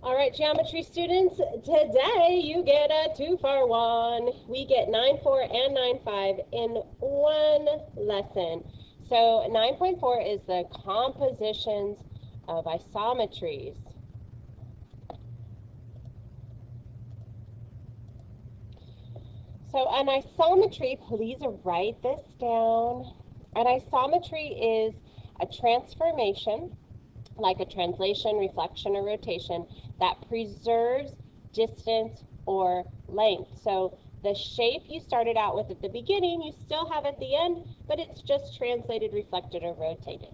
All right, geometry students, today you get a two for one. We get 9.4 and 9.5 in one lesson. So 9.4 is the compositions of isometries. So an isometry, please write this down. An isometry is a transformation, like a translation, reflection, or rotation, that preserves distance or length. So the shape you started out with at the beginning, you still have at the end, but it's just translated, reflected, or rotated.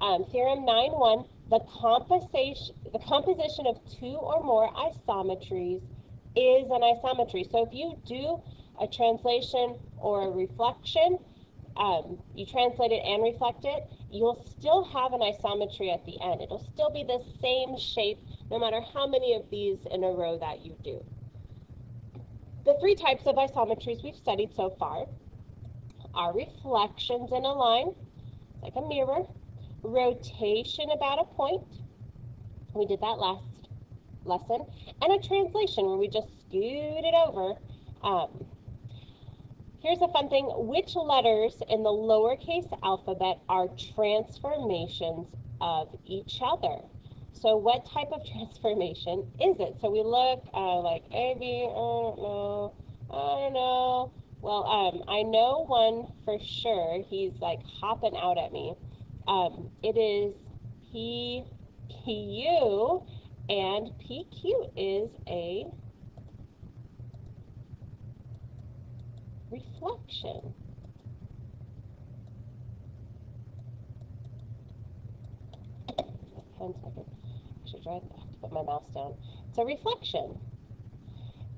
Um, theorem 9.1, the composition, the composition of two or more isometries is an isometry. So if you do a translation or a reflection, um, you translate it and reflect it, you'll still have an isometry at the end. It'll still be the same shape no matter how many of these in a row that you do. The three types of isometries we've studied so far are reflections in a line, like a mirror, rotation about a point, we did that last lesson, and a translation where we just scoot it over. Um, here's a fun thing. Which letters in the lowercase alphabet are transformations of each other? So what type of transformation is it? So we look uh, like A, B, I don't know, I don't know. Well, um, I know one for sure. He's like hopping out at me. Um, it is P, Q, and PQ is a reflection. One second. I should try to put my mouse down. It's a reflection.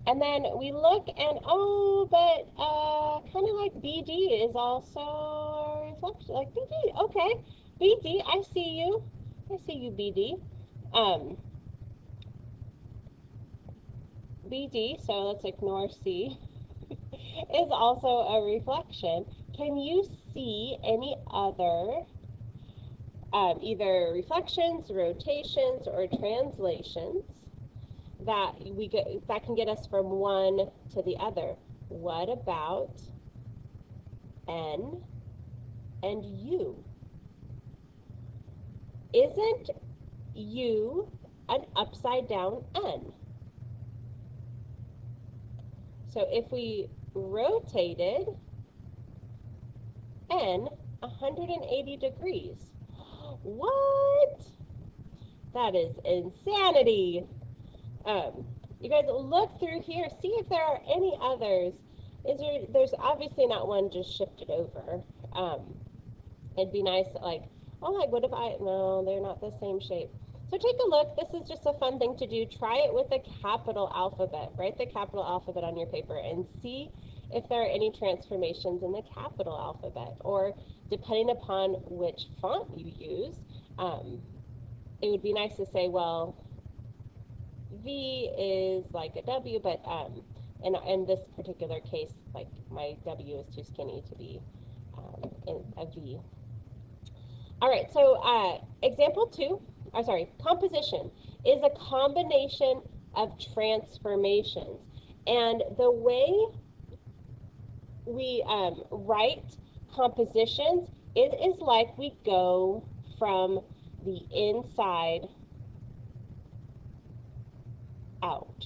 And then we look and, oh, but uh, kind of like BD is also a reflection, like BD. Okay, BD, I see you. I see you, BD. Um, BD, so let's ignore C, is also a reflection. Can you see any other um, either reflections, rotations, or translations that we get that can get us from one to the other? What about N and U? Isn't U an upside down N? So if we rotated n 180 degrees, what? That is insanity. Um, you guys look through here, see if there are any others. Is there, there's obviously not one just shifted over. Um, it'd be nice, like, oh, like, what if I, no, they're not the same shape. So take a look. This is just a fun thing to do. Try it with the capital alphabet. Write the capital alphabet on your paper and see if there are any transformations in the capital alphabet. Or depending upon which font you use, um, it would be nice to say, well, V is like a W, but um, in, in this particular case, like my W is too skinny to be um, a V. All right, so uh, example two I'm sorry, composition is a combination of transformations. And the way we um, write compositions, it is like we go from the inside out.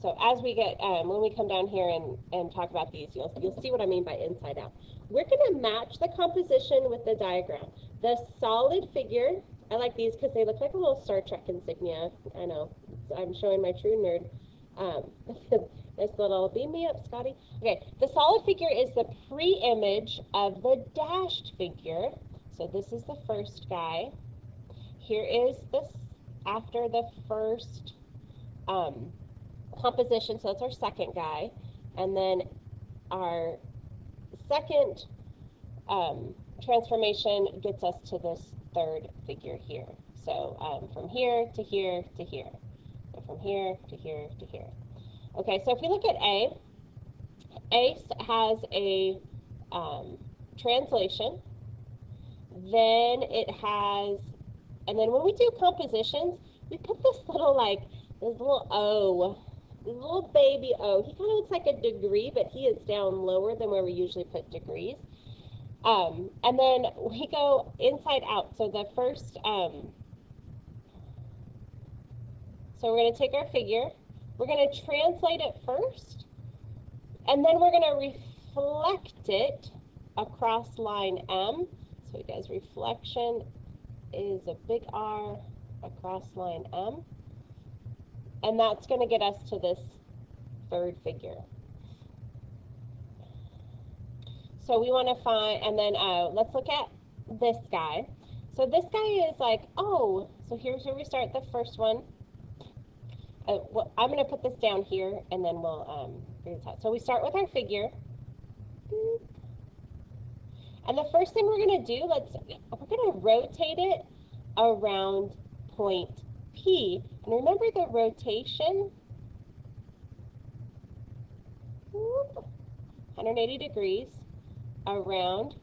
So as we get, um, when we come down here and, and talk about these, you'll, you'll see what I mean by inside out. We're going to match the composition with the diagram. The solid figure I like these because they look like a little Star Trek insignia. I know. I'm showing my true nerd. Um, this little, beam me up, Scotty. Okay, the solid figure is the pre-image of the dashed figure. So this is the first guy. Here is this after the first um, composition, so that's our second guy. And then our second um, transformation gets us to this third figure here. So um, from here to here to here. So from here to here to here. Okay, so if we look at A, A has a um, translation. Then it has, and then when we do compositions, we put this little like this little O, this little baby O. He kind of looks like a degree, but he is down lower than where we usually put degrees. Um, and then we go inside out. So the first, um, so we're going to take our figure, we're going to translate it first, and then we're going to reflect it across line M. So you guys, reflection is a big R across line M. And that's going to get us to this third figure. So we want to find, and then uh, let's look at this guy. So this guy is like, oh, so here's where we start the first one. Uh, well, I'm going to put this down here, and then we'll um, this out. So we start with our figure. And the first thing we're going to do, let's, we're going to rotate it around point P. And remember the rotation? 180 degrees around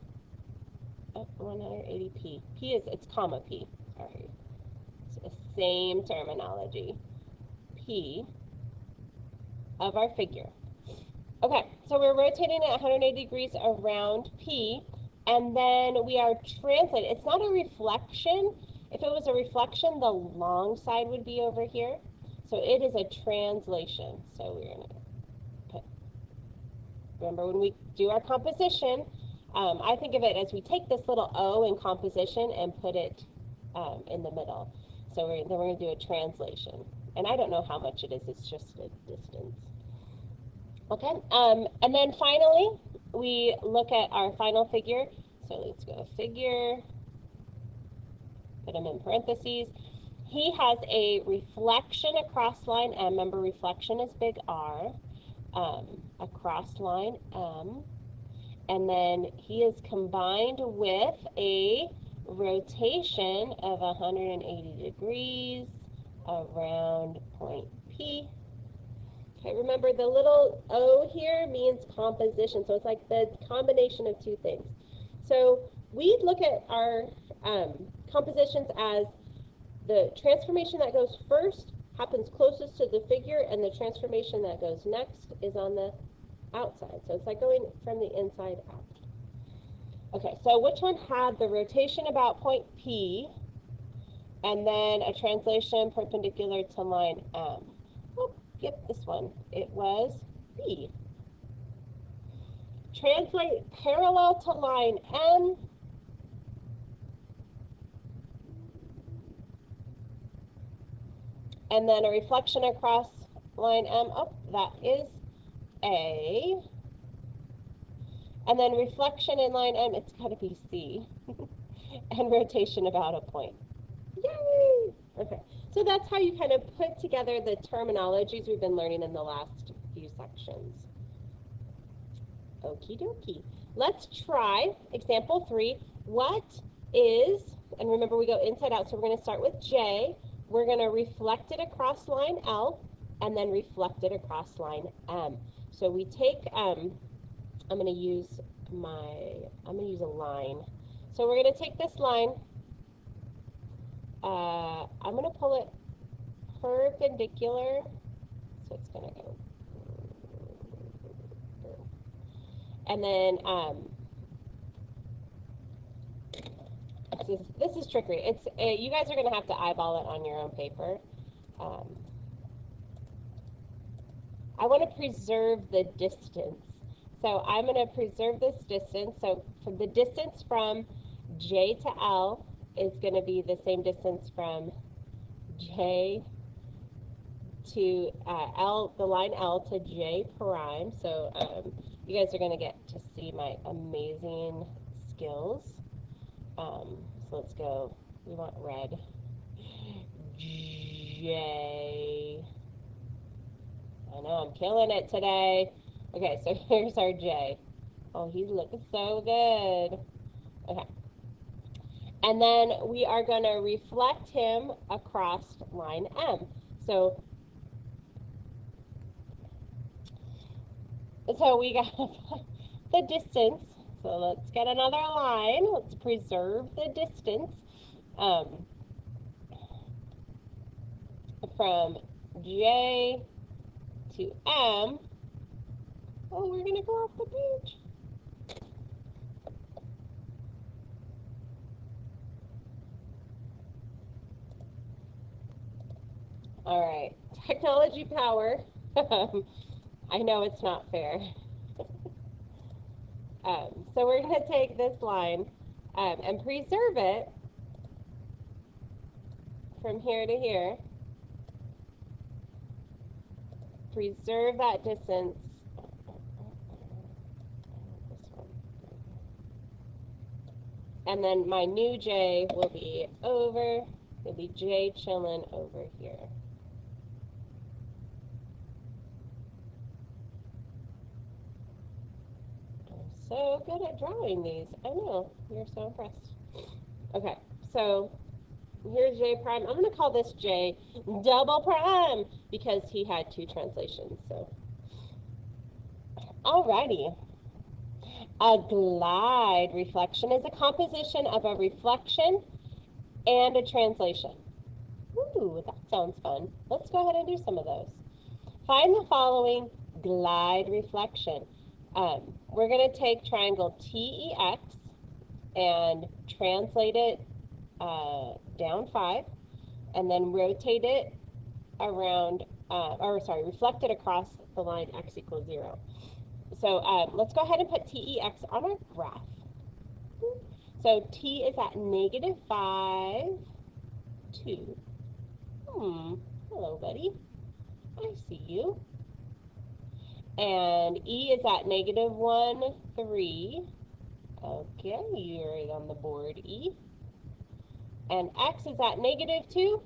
oh, 180 P. Is, it's comma P. Sorry. It's the same terminology. P of our figure. Okay, so we're rotating it 180 degrees around P, and then we are translating. It's not a reflection. If it was a reflection, the long side would be over here. So it is a translation. So we're going to remember when we do our composition, um, I think of it as we take this little O in composition and put it um, in the middle. So we're, then we're going to do a translation. And I don't know how much it is, it's just a distance. Okay, um, and then finally, we look at our final figure. So let's go figure, put them in parentheses. He has a reflection across line M. Remember, reflection is big R. Um, across line M. And then he is combined with a rotation of 180 degrees around point P. Okay, remember the little O here means composition. So it's like the combination of two things. So we look at our um, compositions as the transformation that goes first happens closest to the figure and the transformation that goes next is on the outside. So it's like going from the inside out. Okay, so which one had the rotation about point P and then a translation perpendicular to line M? Oh, yep, this one. It was B. Translate parallel to line M and then a reflection across line M. Oh, that is A. And then reflection in line M, it's got to be C. and rotation about a point. Yay! Okay, so that's how you kind of put together the terminologies we've been learning in the last few sections. Okie dokie. Let's try example three. What is, and remember we go inside out, so we're going to start with J. We're going to reflect it across line L and then reflect it across line M. So we take, um, I'm going to use my, I'm going to use a line. So we're going to take this line, uh, I'm going to pull it perpendicular, so it's going to go, and then um, this is, this is trickery. It's uh, you guys are going to have to eyeball it on your own paper. Um, I want to preserve the distance. So I'm going to preserve this distance. So the distance from J to L is going to be the same distance from J to uh, L, the line L to J prime. So um, you guys are going to get to see my amazing skills. Um, so let's go. We want red. J. I know I'm killing it today. Okay, so here's our J. Oh, he's looking so good. Okay. And then we are going to reflect him across line M. So, so we got the distance so let's get another line. Let's preserve the distance. Um, from J to M. Oh, we're going to go off the page. All right, technology power. I know it's not fair. um, so we're going to take this line um, and preserve it from here to here. Preserve that distance. And then my new J will be over, it'll be J chilling over here. I'm so good at drawing these. I know, you're so impressed. Okay, so here's J prime. I'm going to call this J double prime because he had two translations. So, alrighty. A glide reflection is a composition of a reflection and a translation. Ooh, that sounds fun. Let's go ahead and do some of those. Find the following glide reflection. Um, we're going to take triangle TEX and translate it uh, down 5 and then rotate it around, uh, or sorry, reflected across the line x equals 0. So um, let's go ahead and put TEX on our graph. So T is at negative 5, 2. Hmm, hello, buddy. I see you. And E is at negative 1, 3. Okay, you're right on the board, E. And X is at negative 2,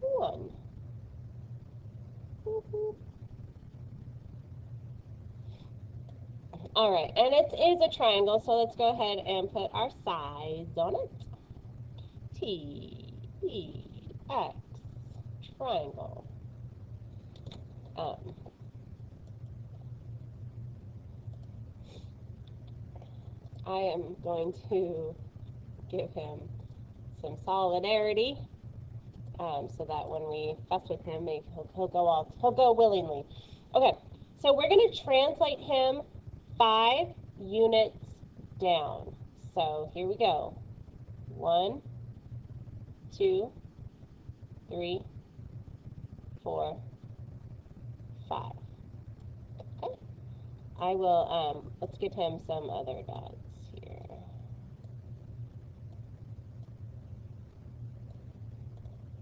1. All right, and it is a triangle, so let's go ahead and put our sides on it. T, E, X, triangle. Um, I am going to give him some solidarity um, so that when we fuss with him, he'll, he'll go all, he'll go willingly. Okay, so we're going to translate him five units down. So here we go. One, two, three, four, five. Okay. I will, um, let's give him some other dots here.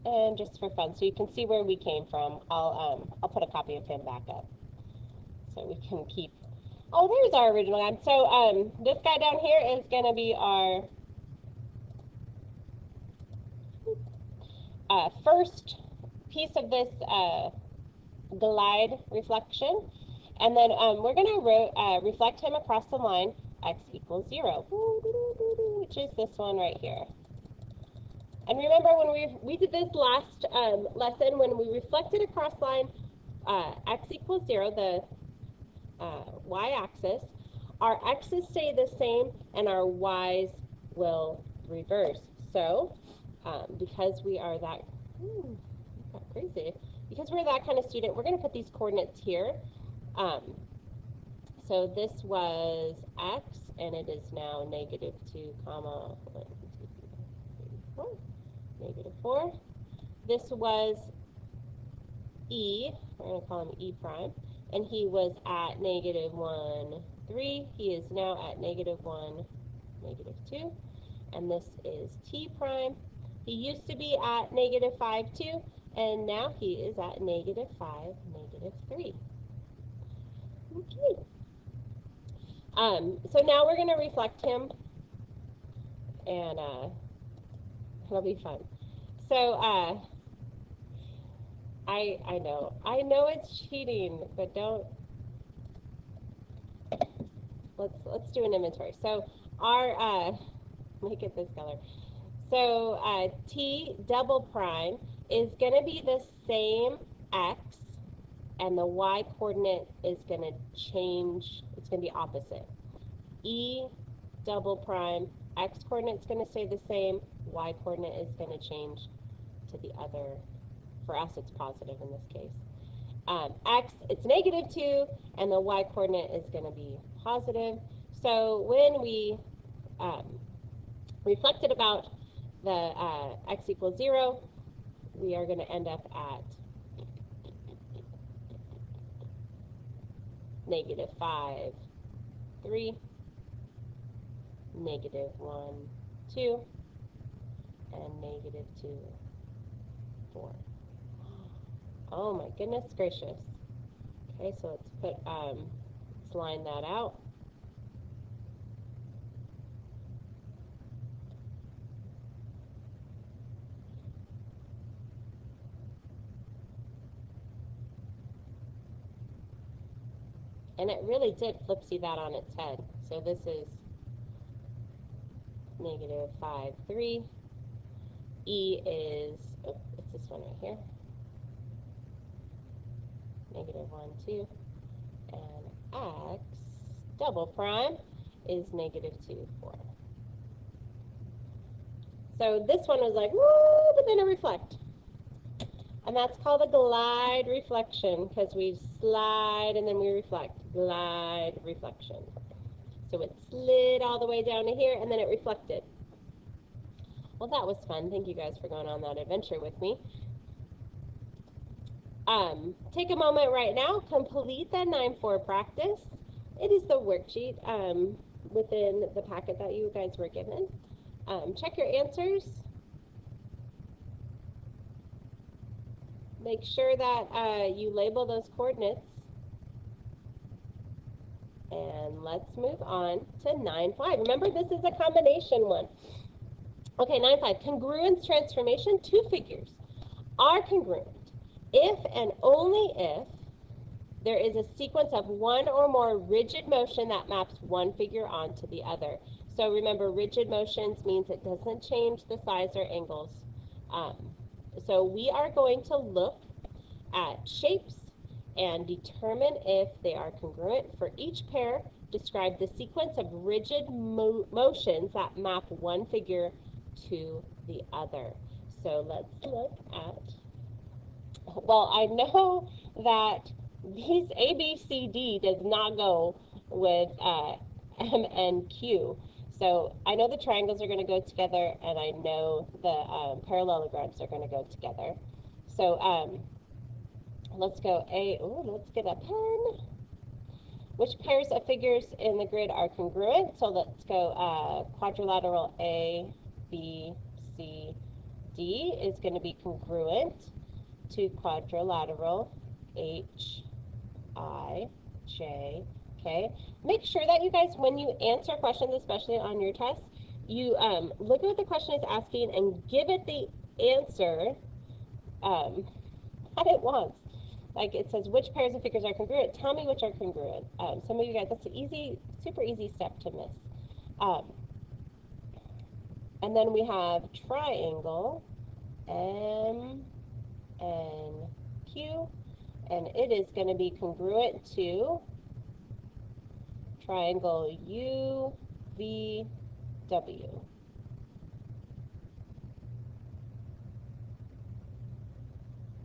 And just for fun, so you can see where we came from, I'll, um, I'll put a copy of him back up so we can keep Oh, there's our original guy. So um, this guy down here is going to be our uh, first piece of this uh, glide reflection. And then um, we're going to uh, reflect him across the line x equals 0, which is this one right here. And remember when we, we did this last um, lesson, when we reflected across line uh, x equals 0, the uh, y-axis, our x's stay the same and our y's will reverse. So, um, because we are that, got crazy, because we're that kind of student, we're going to put these coordinates here. Um, so this was x, and it is now negative 2, comma, 1, 2, 3, 4, negative 4. This was e, we're going to call him e prime and he was at negative 1, 3. He is now at negative 1, negative 2. And this is t prime. He used to be at negative 5, 2, and now he is at negative 5, negative 3. Okay. Um, so now we're going to reflect him, and uh, it'll be fun. So, uh, I I know. I know it's cheating, but don't let's let's do an inventory. So our uh make it this color. So uh, T double prime is going to be the same X and the Y coordinate is going to change. It's going to be opposite. E double prime, X coordinate is going to stay the same. Y coordinate is going to change to the other for us it's positive in this case. Um, x, it's negative 2, and the y coordinate is going to be positive. So when we um, reflected about the uh, x equals 0, we are going to end up at negative 5, 3, negative 1, 2, and negative 2, 4. Oh my goodness gracious. Okay, so let's put, um, let's line that out. And it really did flipsy that on its head. So this is negative 5, 3. E is, oh, this one right here. Negative 1, 2. And x double prime is negative 2, 4. So this one was like, woo, but then reflect. And that's called a glide reflection because we slide and then we reflect. Glide reflection. So it slid all the way down to here and then it reflected. Well, that was fun. Thank you guys for going on that adventure with me. Um, take a moment right now, complete the 9-4 practice. It is the worksheet um, within the packet that you guys were given. Um, check your answers. Make sure that uh, you label those coordinates. And let's move on to 9-5. Remember, this is a combination one. Okay, 9-5. Congruence transformation, two figures are congruent if and only if there is a sequence of one or more rigid motion that maps one figure onto the other. So remember, rigid motions means it doesn't change the size or angles. Um, so we are going to look at shapes and determine if they are congruent. For each pair, describe the sequence of rigid mo motions that map one figure to the other. So let's look at, well, I know that these A, B, C, D does not go with uh, M and Q. So I know the triangles are going to go together, and I know the um, parallelograms are going to go together. So um, let's go A, ooh, let's get a pen. Which pairs of figures in the grid are congruent? So let's go uh, quadrilateral A, B, C, D is going to be congruent to quadrilateral H, I, J, okay? Make sure that you guys, when you answer questions, especially on your test, you um, look at what the question is asking and give it the answer um, that it wants. Like it says, which pairs of figures are congruent? Tell me which are congruent. Um, some of you guys, that's an easy, super easy step to miss. Um, and then we have triangle, M, and Q, and it is going to be congruent to triangle U, V, W.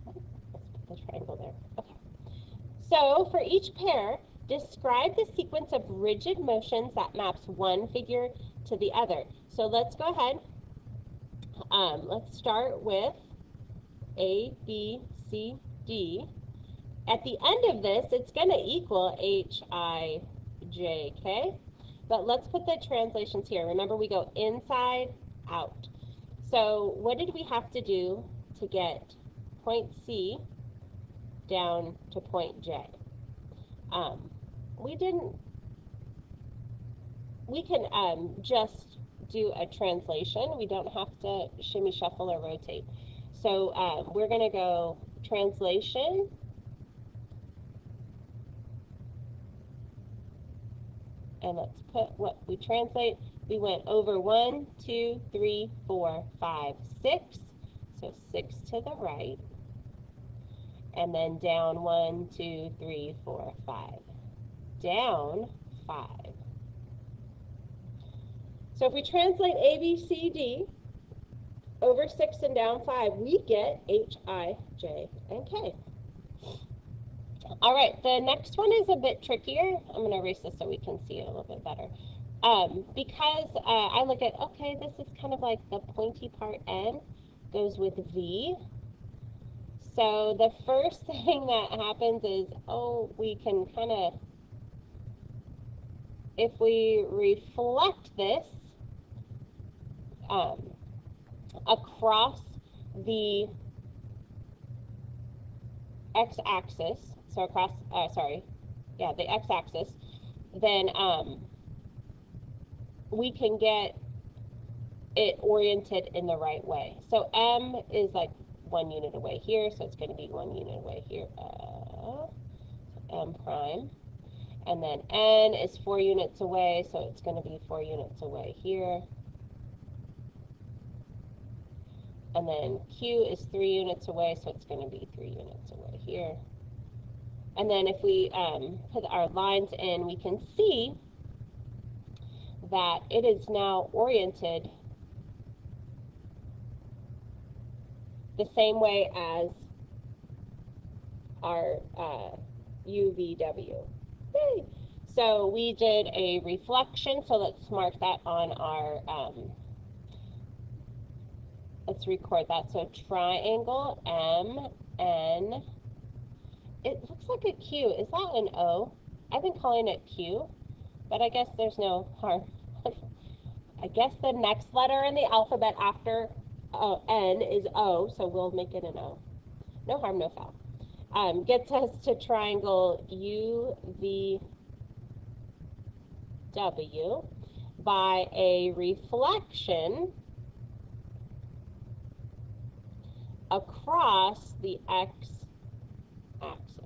Let's put the triangle there. Okay. So for each pair, describe the sequence of rigid motions that maps one figure to the other. So let's go ahead. Um, let's start with A, B, C, D. At the end of this, it's going to equal H, I, J, K. But let's put the translations here. Remember, we go inside, out. So what did we have to do to get point C down to point J? Um, we didn't, we can um, just do a translation. We don't have to shimmy, shuffle, or rotate. So um, we're going to go translation. And let's put what we translate. We went over one, two, three, four, five, six. So six to the right. And then down one, two, three, four, five. Down five. So if we translate A, B, C, D, over 6 and down 5, we get H, I, J, and K. All right, the next one is a bit trickier. I'm going to erase this so we can see it a little bit better. Um, because uh, I look at, okay, this is kind of like the pointy part N goes with V. So the first thing that happens is, oh, we can kind of, if we reflect this um, across the x-axis, so across, uh, sorry, yeah, the x-axis, then um, we can get it oriented in the right way. So M is like one unit away here, so it's going to be one unit away here, uh, M prime. And then N is four units away, so it's going to be four units away here. And then Q is three units away, so it's going to be three units away here. And then if we um, put our lines in, we can see that it is now oriented the same way as our uh, UVW. Yay. So we did a reflection, so let's mark that on our, um, let's record that. So triangle M, N, it looks like a Q. Is that an O? I've been calling it Q, but I guess there's no harm. I guess the next letter in the alphabet after uh, N is O, so we'll make it an O. No harm, no foul. Um, gets us to triangle UVW by a reflection across the X axis.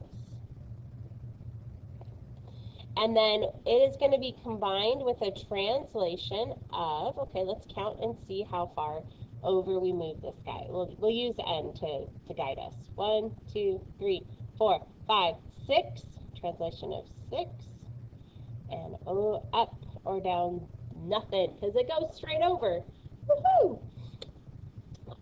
And then it is going to be combined with a translation of, okay, let's count and see how far over we move this guy. We'll, we'll use N to, to guide us. One, two, three, four, five, six. Translation of six. And oh, up or down, nothing, because it goes straight over. Woohoo!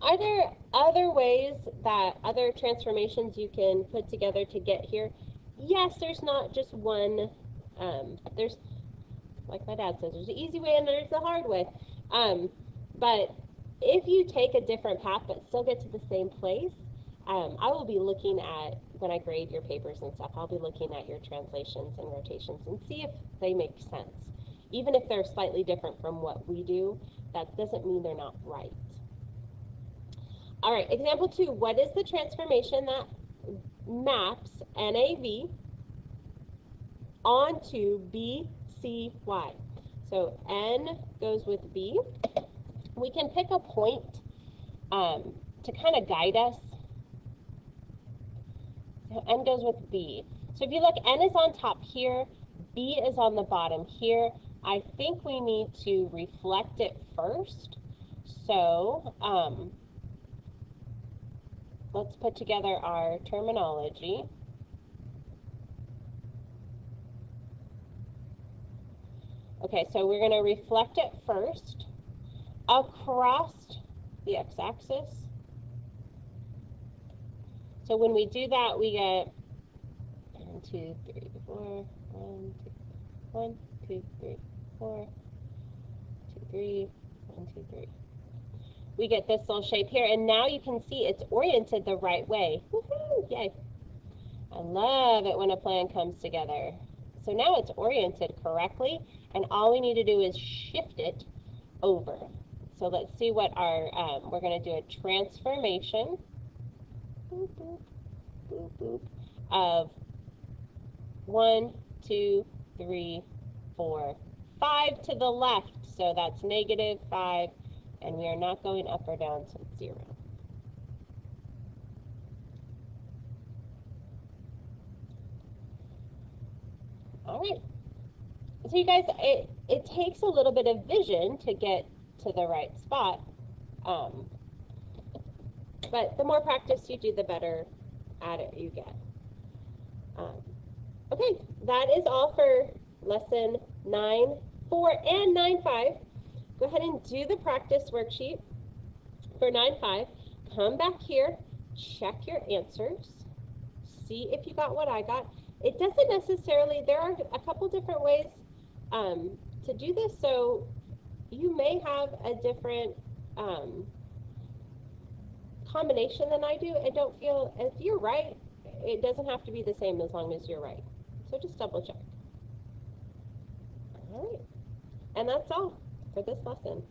Are there other ways that, other transformations you can put together to get here? Yes, there's not just one, um, there's, like my dad says, there's the easy way and there's the hard way. Um, but if you take a different path but still get to the same place, um, I will be looking at, when I grade your papers and stuff, I'll be looking at your translations and rotations and see if they make sense. Even if they're slightly different from what we do, that doesn't mean they're not right. All right, example two, what is the transformation that maps NAV onto BCY? So N goes with B we can pick a point um, to kind of guide us. So N goes with B. So if you look, N is on top here, B is on the bottom here. I think we need to reflect it first. So um, let's put together our terminology. Okay, so we're going to reflect it first across the x-axis. So when we do that, we get one, two, three, four, one, two, one, two, three, four, two, three, one, two, three. We get this little shape here, and now you can see it's oriented the right way. Yay! I love it when a plan comes together. So now it's oriented correctly, and all we need to do is shift it over. So let's see what our, um, we're going to do a transformation boop, boop, boop, boop, of one, two, three, four, five to the left. So that's negative five, and we are not going up or down to zero. All right. So you guys, it, it takes a little bit of vision to get to the right spot. Um, but the more practice you do, the better at it you get. Um, okay, that is all for lesson 9, 4, and 9, 5. Go ahead and do the practice worksheet. for 9-5, come back here, check your answers, see if you got what I got. It doesn't necessarily, there are a couple different ways um, to do this, so you may have a different um, combination than I do. And don't feel, if you're right, it doesn't have to be the same as long as you're right. So just double check. All right. And that's all for this lesson.